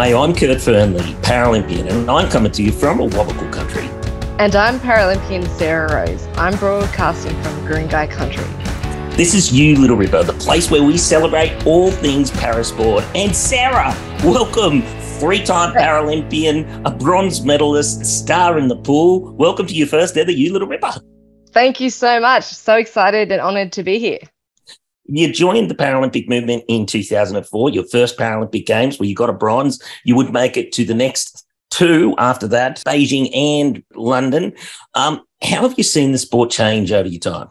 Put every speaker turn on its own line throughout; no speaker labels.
Hi, I'm Kurt Fearnley, Paralympian, and I'm coming to you from a Awabakal country.
And I'm Paralympian Sarah Rose. I'm broadcasting from Guringai country.
This is You Little Ripper, the place where we celebrate all things parasport. And Sarah, welcome, three time Paralympian, a bronze medalist, star in the pool. Welcome to your first ever You Little Ripper.
Thank you so much. So excited and honoured to be here.
You joined the Paralympic movement in 2004, your first Paralympic Games, where you got a bronze. You would make it to the next two after that, Beijing and London. Um, how have you seen the sport change over your time?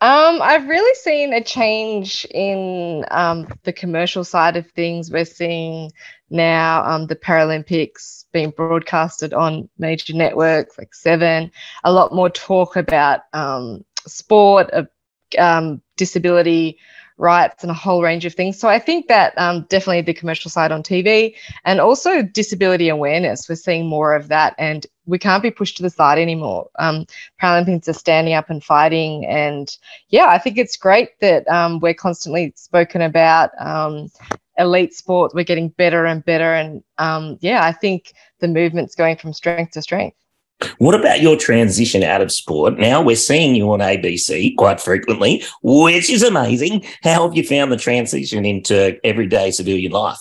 Um, I've really seen a change in um, the commercial side of things. We're seeing now um, the Paralympics being broadcasted on major networks like Seven. A lot more talk about um, sport, of um, disability rights, and a whole range of things. So I think that um, definitely the commercial side on TV and also disability awareness. We're seeing more of that, and we can't be pushed to the side anymore. Um, Paralympians are standing up and fighting, and yeah, I think it's great that um, we're constantly spoken about. Um, elite sport, we're getting better and better, and um, yeah, I think the movement's going from strength to strength.
What about your transition out of sport? Now we're seeing you on ABC quite frequently, which is amazing. How have you found the transition into everyday civilian life?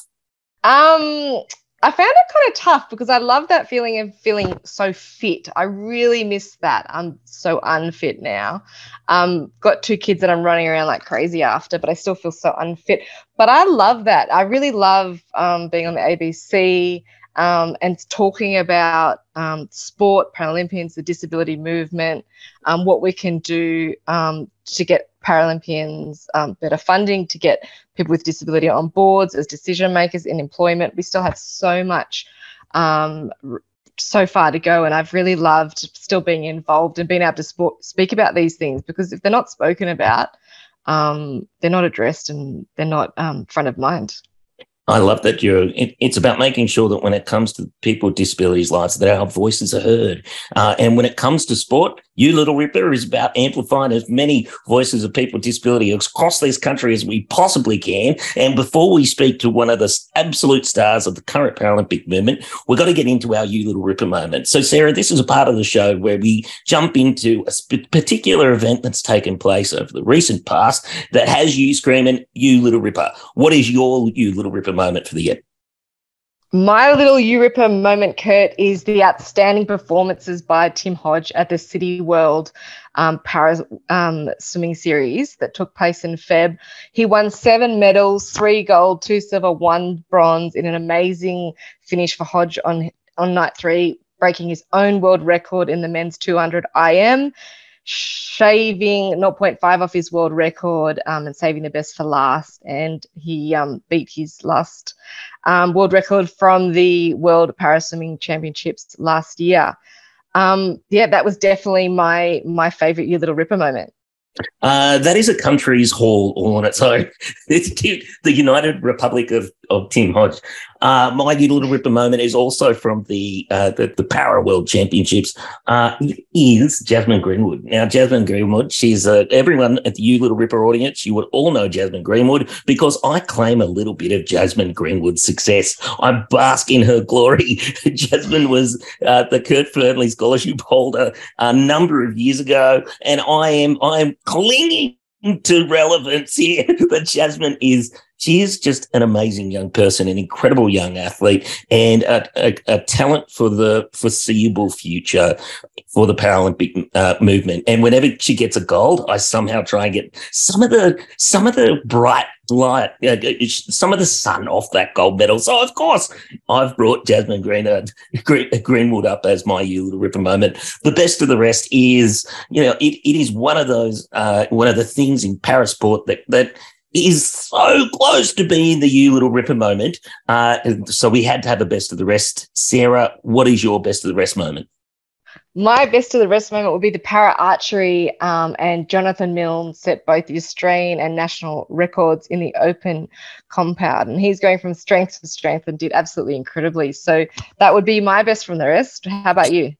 Um, I found it kind of tough because I love that feeling of feeling so fit. I really miss that. I'm so unfit now. Um, got two kids that I'm running around like crazy after, but I still feel so unfit. But I love that. I really love um, being on the ABC um, and talking about um, sport, Paralympians, the disability movement, um, what we can do um, to get Paralympians um, better funding, to get people with disability on boards as decision makers in employment. We still have so much. Um, so far to go, and I've really loved still being involved and being able to sp- speak about these things because if they're not spoken about, they're not addressed and they're not front of mind.
I love that you're. It, it's about making sure that when it comes to people with disabilities' lives, that our voices are heard. Uh, and when it comes to sport, you Little Ripper is about amplifying as many voices of people with disability across this country as we possibly can. And before we speak to one of the absolute stars of the current Paralympic movement, we've got to get into our You Little Ripper moment. So, Sarah, this is a part of the show where we jump into a sp- particular event that's taken place over the recent past that has you screaming, You Little Ripper. What is your You Little Ripper moment for the year?
My little Eureka moment, Kurt, is the outstanding performances by Tim Hodge at the Citi World um, Paris um, Swimming Series that took place in Feb. He won seven medals, three gold, two silver, one bronze in an amazing finish for Hodge on, on night three, breaking his own world record in the men's 200 IM shaving 0.5 off his world record um, and saving the best for last. And he um, beat his last um, world record from the World Paraswimming Championships last year. Um, yeah, that was definitely my my favorite You Little Ripper moment.
Uh, that is a country's haul all on its own. It's the United Republic of, of Tim Hodge. Uh, my little ripper moment is also from the uh, the, the World Championships. Uh, is Jasmine Greenwood. Now, Jasmine Greenwood, she's uh, everyone at the You Little Ripper audience. You would all know Jasmine Greenwood because I claim a little bit of Jasmine Greenwood's success. I bask in her glory. Jasmine was uh, the Kurt Fearnley Scholarship holder a number of years ago, and I am I am clinging to relevance here. But Jasmine is she is just an amazing young person, an incredible young athlete, and a, a, a talent for the foreseeable future for the Paralympic uh, movement. And whenever she gets a gold, I somehow try and get some of the some of the bright light, uh, some of the sun off that gold medal. So of course, I've brought Jasmine Green, uh, Greenwood up as my you little ripper moment. The best of the rest is, you know, it, it is one of those uh, one of the things in parasport that that is so close to being the you little ripper moment. Uh, so we had to have a best of the rest. Sarah, what is your best of the rest moment?
My best of the rest moment would be the para archery, um, and Jonathon Milne set both the Australian and national records in the open compound. And he's going from strength to strength and did absolutely incredibly. So that would be my best from the rest. How about you?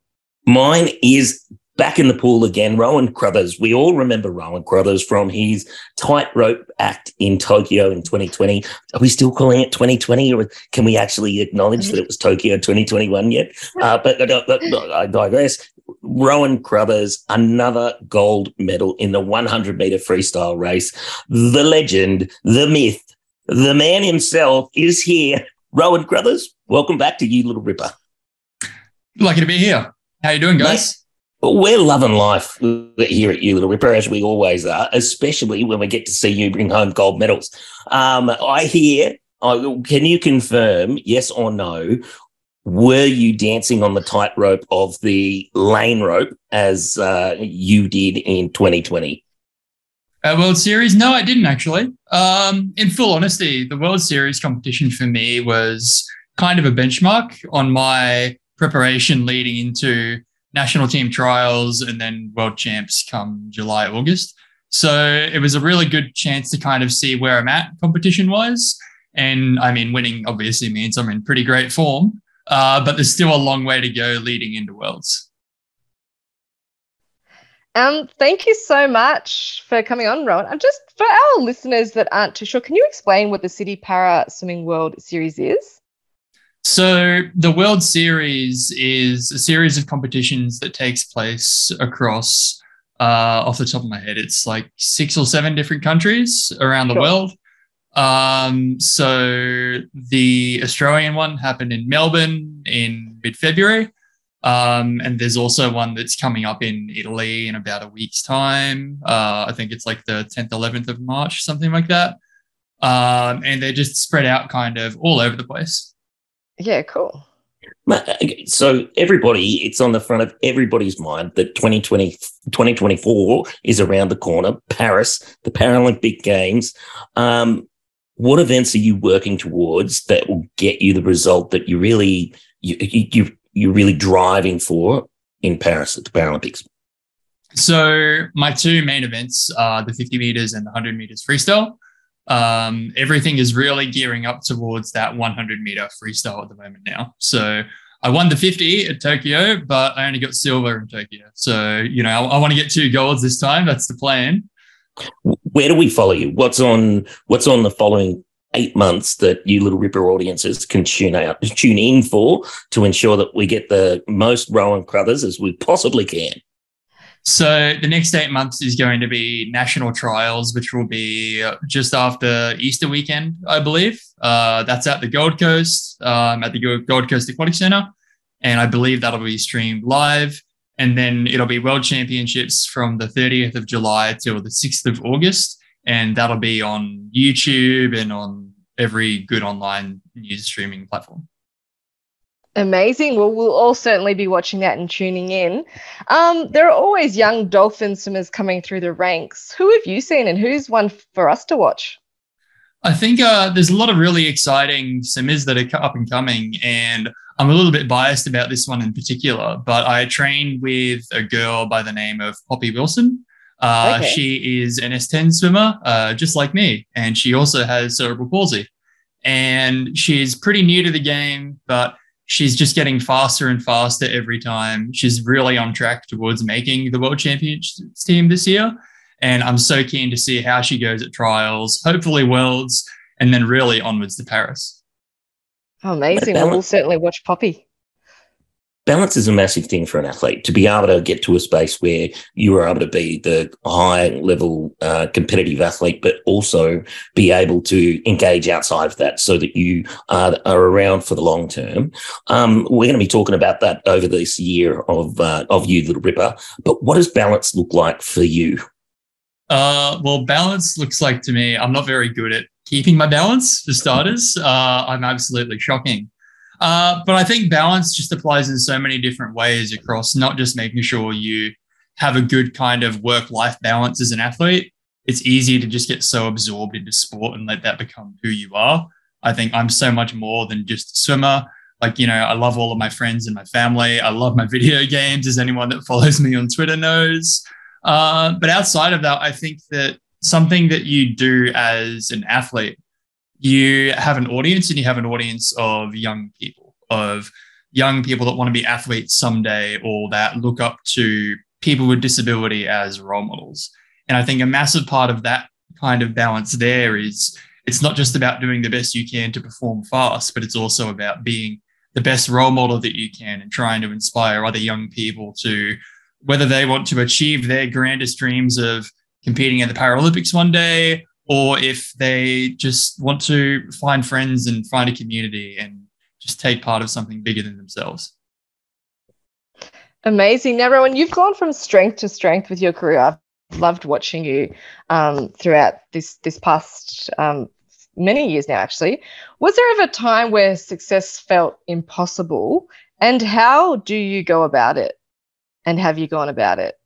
Mine is back in the pool again. Rowan Crothers. We all remember Rowan Crothers from his tightrope act in Tokyo in 2020. Are we still calling it 2020, or can we actually acknowledge that it was Tokyo 2021 yet? Uh, but, but, but I digress. Rowan Crothers, another gold medal in the 100 meter freestyle race. The legend, the myth, the man himself is here. Rowan Crothers, welcome back to You Little Ripper.
Lucky to be here. How you doing, guys?
Mate, we're loving life here at You Little Ripper, as we always are, especially when we get to see you bring home gold medals. Um, I hear, I, can you confirm, yes or no, were you dancing on the tightrope of the lane rope as uh, you did in 2020?
Uh, World Series? No, I didn't actually. Um, in full honesty, the World Series competition for me was kind of a benchmark on my preparation leading into national team trials and then world champs come July, August. So it was a really good chance to kind of see where I'm at competition wise. And I mean, winning obviously means I'm in pretty great form, uh, but there's still a long way to go leading into Worlds.
Um, thank you so much for coming on, Rowan. And just for our listeners that aren't too sure, can you explain what the Citi Para Swimming World Series is?
So the World Series is a series of competitions that takes place across, uh, off the top of my head, it's like six or seven different countries around the sure. world. Um, so the Australian one happened in Melbourne in mid-February. Um, and there's also one that's coming up in Italy in about a week's time. Uh, I think it's like the 10th, 11th of March, something like that. Um, and they're just spread out kind of all over the place.
Yeah, cool.
So everybody, it's on the front of everybody's mind that 2020, 2024 is around the corner. Paris, the Paralympic Games. Um, what events are you working towards that will get you the result that you really you, you you're really driving for in Paris at the Paralympics?
So my two main events are the 50 meters and the 100 meters freestyle. Um, everything is really gearing up towards that 100 meter freestyle at the moment now. So I won the 50 at Tokyo, but I only got silver in Tokyo. So you know I, I want to get two golds this time. That's the plan.
Where do we follow you? What's on What's on the following eight months that you little ripper audiences can tune out tune in for to ensure that we get the most rowan crothers as we possibly can
so the next eight months is going to be national trials which will be just after easter weekend i believe. Uh, that's at the gold coast um, at the gold coast aquatic center. And i believe that'll be streamed live. And then it'll be world championships from the 30th of july till the 6th of august. And that'll be on YouTube and on every good online news streaming platform.
Amazing. Well, we'll all certainly be watching that and tuning in. Um, there are always young dolphin swimmers coming through the ranks. Who have you seen and who's one for us to watch?
I think uh, there's a lot of really exciting swimmers that are up and coming, and I'm a little bit biased about this one in particular. But I trained with a girl by the name of Poppy Wilson, uh, okay. She is an S10 swimmer, uh, just like me, and she also has cerebral palsy. And she's pretty new to the game, but she's just getting faster and faster every time. She's really on track towards making the world championships team this year. And I'm so keen to see how she goes at trials, hopefully worlds, and then really onwards to Paris.
Oh, amazing. Well, we'll certainly watch Poppy
balance is a massive thing for an athlete to be able to get to a space where you are able to be the high level uh, competitive athlete, but also be able to engage outside of that so that you are, are around for the long term. Um, we're going to be talking about that over this year of, uh, of you, Little Ripper. But what does balance look like for you?
Uh, well, balance looks like to me, I'm not very good at keeping my balance for starters. Uh, I'm absolutely shocking. Uh, but I think balance just applies in so many different ways across not just making sure you have a good kind of work life balance as an athlete. It's easy to just get so absorbed into sport and let that become who you are. I think I'm so much more than just a swimmer. Like, you know, I love all of my friends and my family. I love my video games, as anyone that follows me on Twitter knows. Uh, but outside of that, I think that something that you do as an athlete you have an audience and you have an audience of young people, of young people that want to be athletes someday or that look up to people with disability as role models. And I think a massive part of that kind of balance there is it's not just about doing the best you can to perform fast, but it's also about being the best role model that you can and trying to inspire other young people to whether they want to achieve their grandest dreams of competing at the Paralympics one day or if they just want to find friends and find a community and just take part of something bigger than themselves.
Amazing. Now, Rowan, you've gone from strength to strength with your career. I've loved watching you um, throughout this this past um, many years now. Actually, was there ever a time where success felt impossible, and how do you go about it? And have you gone about it?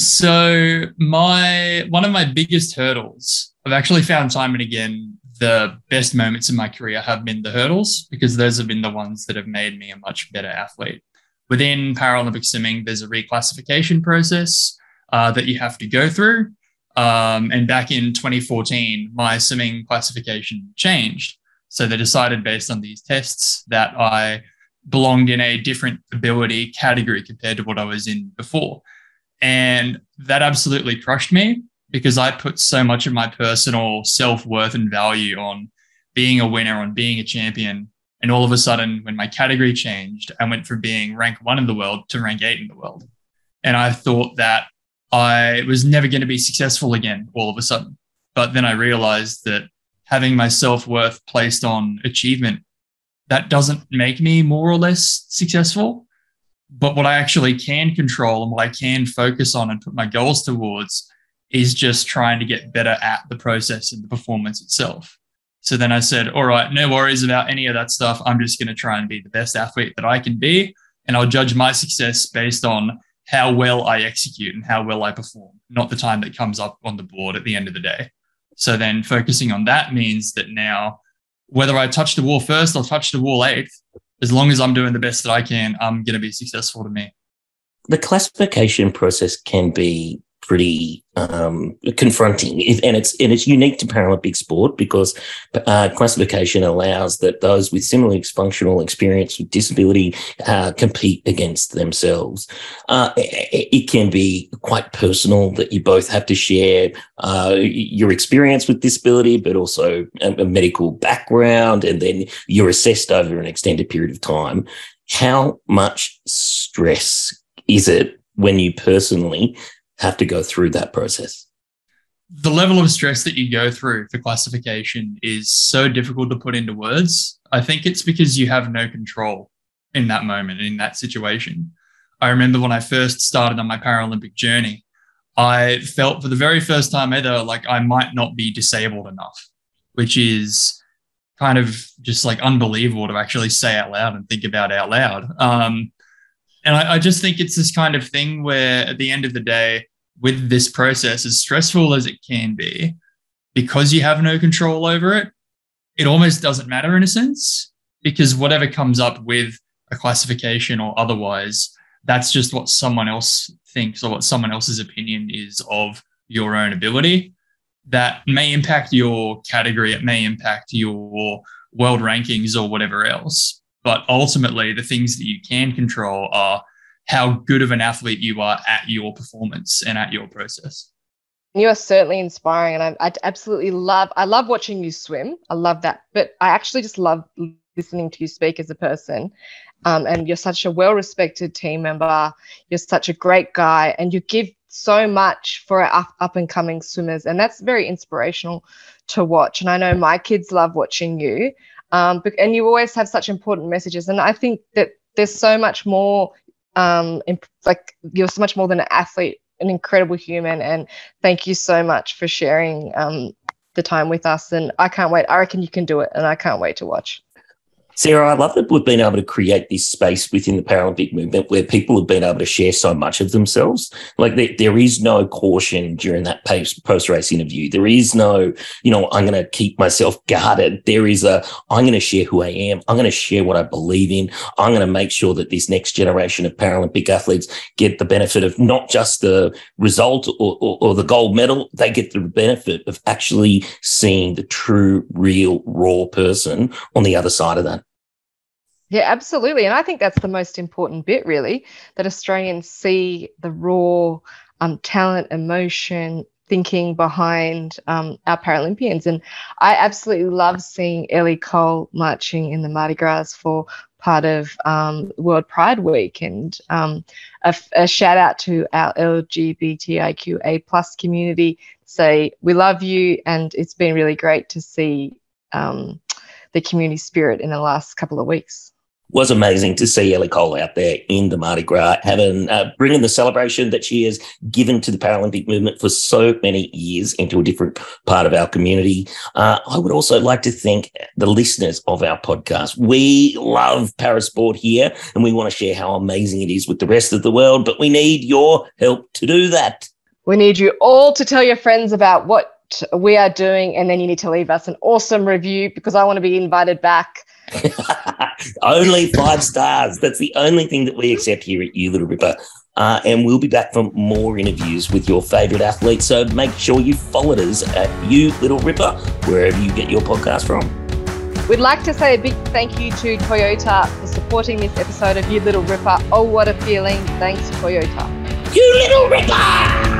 So my one of my biggest hurdles, I've actually found time and again the best moments in my career have been the hurdles because those have been the ones that have made me a much better athlete. Within Paralympic swimming, there's a reclassification process uh, that you have to go through. Um, and back in 2014, my swimming classification changed. So they decided based on these tests that I belonged in a different ability category compared to what I was in before. And that absolutely crushed me because I put so much of my personal self worth and value on being a winner, on being a champion. And all of a sudden, when my category changed, I went from being rank one in the world to rank eight in the world. And I thought that I was never going to be successful again all of a sudden. But then I realized that having my self worth placed on achievement, that doesn't make me more or less successful. But what I actually can control and what I can focus on and put my goals towards is just trying to get better at the process and the performance itself. So then I said, all right, no worries about any of that stuff. I'm just going to try and be the best athlete that I can be. And I'll judge my success based on how well I execute and how well I perform, not the time that comes up on the board at the end of the day. So then focusing on that means that now, whether I touch the wall first or touch the wall eighth, as long as I'm doing the best that I can, I'm going to be successful to me.
The classification process can be pretty um, confronting, and it's and it's unique to Paralympic sport because uh, classification allows that those with similarly functional experience with disability uh, compete against themselves. Uh, it, it, can be quite personal that you both have to share uh, your experience with disability, but also a, a medical background, and then you're assessed over an extended period of time. How much stress is it when you personally have to go through that process?
The level of stress that you go through for classification is so difficult to put into words. I think it's because you have no control in that moment, in that situation. I remember when I first started on my Paralympic journey, I felt for the very first time ever like I might not be disabled enough, which is kind of just like unbelievable to actually say out loud and think about out loud. Um, and I, I, just think it's this kind of thing where at the end of the day, with this process, as stressful as it can be, because you have no control over it, it almost doesn't matter in a sense, because whatever comes up with a classification or otherwise, that's just what someone else thinks or what someone else's opinion is of your own ability. That may impact your category, it may impact your world rankings or whatever else. But ultimately, the things that you can control are how good of an athlete you are at your performance and at your process.
You are certainly inspiring, and I, I absolutely love. I love watching you swim. I love that, but I actually just love listening to you speak as a person. Um, and you're such a well-respected team member. You're such a great guy, and you give so much for up, up and coming swimmers, and that's very inspirational to watch. And I know my kids love watching you, um, and you always have such important messages. And I think that there's so much more um, imp- like you're so much more than an athlete, an incredible human. And thank you so much for sharing um, the time with us. And I can't wait. I reckon you can do it, and I can't wait to watch.
Sarah, I love that we've been able to create this space within the Paralympic movement where people have been able to share so much of themselves. Like there, there is no caution during that post race interview. There is no, you know, I'm going to keep myself guarded. There is a, I'm going to share who I am. I'm going to share what I believe in. I'm going to make sure that this next generation of Paralympic athletes get the benefit of not just the result or, or, or the gold medal. They get the benefit of actually seeing the true, real, raw person on the other side of that.
Yeah, absolutely. And I think that's the most important bit, really, that Australians see the raw um, talent, emotion, thinking behind um, our Paralympians. And I absolutely love seeing Ellie Cole marching in the Mardi Gras for part of um, World Pride Week. And um, a, a, shout out to our LGBTIQA plus community. Say, we love you. And it's been really great to see um, the community spirit in the last couple of weeks
was amazing to see Ellie Cole out there in the Mardi Gras, having uh, bringing the celebration that she has given to the Paralympic movement for so many years into a different part of our community. Uh, I would also like to thank the listeners of our podcast. We love parasport here, and we want to share how amazing it is with the rest of the world. But we need your help to do that.
We need you all to tell your friends about what we are doing, and then you need to leave us an awesome review because I want to be invited back
only five stars. That's the only thing that we accept here at You Little Ripper. Uh, and we'll be back for more interviews with your favorite athletes. So make sure you follow us at You Little Ripper, wherever you get your podcast from.
We'd like to say a big thank you to Toyota for supporting this episode of You Little Ripper. Oh, what a feeling. Thanks, Toyota.
You Little Ripper!